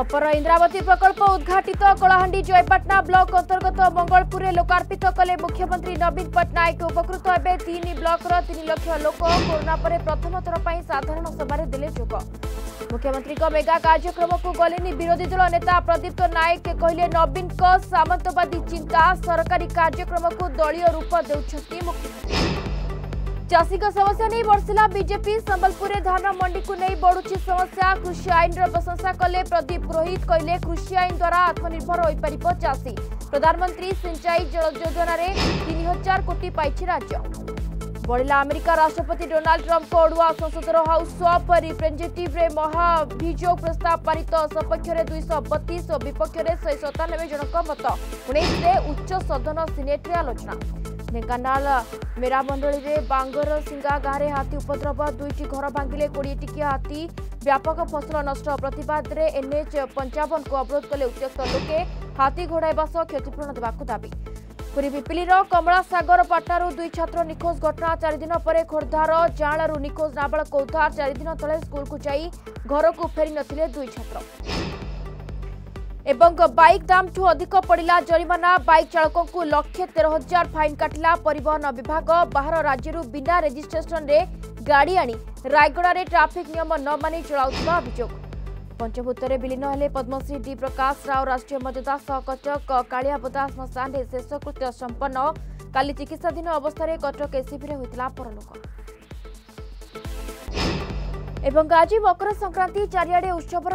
অপর ইন্দ্রাবতী প্রকল্প উদ্ঘাটিত কলাহান্ডি জয়পাটনা ব্লক অন্তর্গত মঙ্গলপুরে লোকার্পিত কলে মুখ্যমন্ত্রী নবীন পট্টনাক উপকৃত হবে তিন ব্লকর তিন লক্ষ লোক করোনা পরে প্রথম থর সাধারণ সভায় দেলে যোগ মুখ্যমন্ত্রী মেগা কার্যক্রমকু গলেনি বিরোধী দল নেতা প্রদীপ্ত নায়ক কহিলে নবীন সামন্তবাদী চিন্তা সরকারি কার্যক্রমকু দলীয় রূপ দেউছন্তি মুখ্যমন্ত্রী ଚାଷୀଙ୍କ ସମସ୍ୟା ନେଇ ବର୍ଷିଲା ବିଜେପି ସମ୍ବଲପୁରରେ ଧାନ ମଣ୍ଡିକୁ ନେଇ ବଢ଼ୁଛି ସମସ୍ୟା କୃଷି ଆଇନର ପ୍ରଶଂସା କଲେ ପ୍ରଦୀପ ପୁରୋହିତ କହିଲେ କୃଷି ଆଇନ ଦ୍ୱାରା ଆତ୍ମନିର୍ଭର ହୋଇପାରିବ ଚାଷୀ ପ୍ରଧାନମନ୍ତ୍ରୀ ସିଞ୍ଚାଇ ଜଳ ଯୋଜନାରେ ତିନି ହଜାର କୋଟି ପାଇଛି ରାଜ୍ୟ ବଢ଼ିଲା ଆମେରିକା ରାଷ୍ଟ୍ରପତି ଡୋନାଲ୍ଡ ଟ୍ରମ୍ପଙ୍କ ଅଡ଼ୁଆ ସଂସଦର ହାଉସ୍ ଅଫ୍ ରିପ୍ରେଜେଣ୍ଟେଟିଭ୍ରେ ମହାଭିଯୋଗ ପ୍ରସ୍ତାବ ପାରିତ ସପକ୍ଷରେ ଦୁଇଶହ ବତିଶ ଓ ବିପକ୍ଷରେ ଶହେ ସତାନବେ ଜଣଙ୍କ ମତ ଉଣେଇଶରେ ଉଚ୍ଚ ସଦନ ସିନେଟ୍ରେ ଆଲୋଚନା ढेङ्गानल मेरा मण्डली बाङर सिँगा गाँडै हाथी उपद्रव दुई घर भागि किटिया हाथी व्यापक फसल नष्ट प्रतले एनएच को अवरोध कले उचस्त लोके हाथी घोडा क्षतिपूरणको दावी पुरी बिपिर कमलासगर पाटन दुई छात्र निखोज घटना चार दिन चारि खोर्धार जाँडु निखोज नाबाकौार स्कूल को स्कुलको घर को फेरी न दुई छ এবং বাইক দাম ঠু অধিক পড়া জরিমানা বাইক চালক লক্ষে তের হাজার ফাইন কাটিলা পরিবহন বিভাগ বাহার রাজ্যর বিনা রেজিষ্ট্রেসনরে গাড়ি আনি রায়গড়ে ট্রাফিক নিয়ম ন মানি চলাউা অভিযোগ পঞ্চভূতরে বিলীন হলে পদ্মশ্রী ডি প্রকাশ রাও রাষ্ট্রীয় মর্যাদা সহ কটক কাଳିଆବଦା শ্মশানের শেষকৃত্য সম্পন্ন কালি চিকিৎসাধীন অবস্থায় কটক এসিপি হয়েছিল পরলোক এবং আজি বকড়া সংক্রান্তি জারিয়াড়ে উৎসবৰ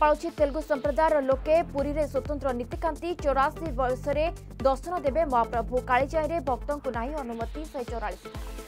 পাউচি তেলুগু সম্প্ৰদায়ৰ লোকে পুরীৰে स्वतन्त्र নীতি কাান্তি 84 বছৰৰে দসনা দেবে মা প্ৰভু কালাইচায়ৰে ভক্তক নাই অনুমতি 144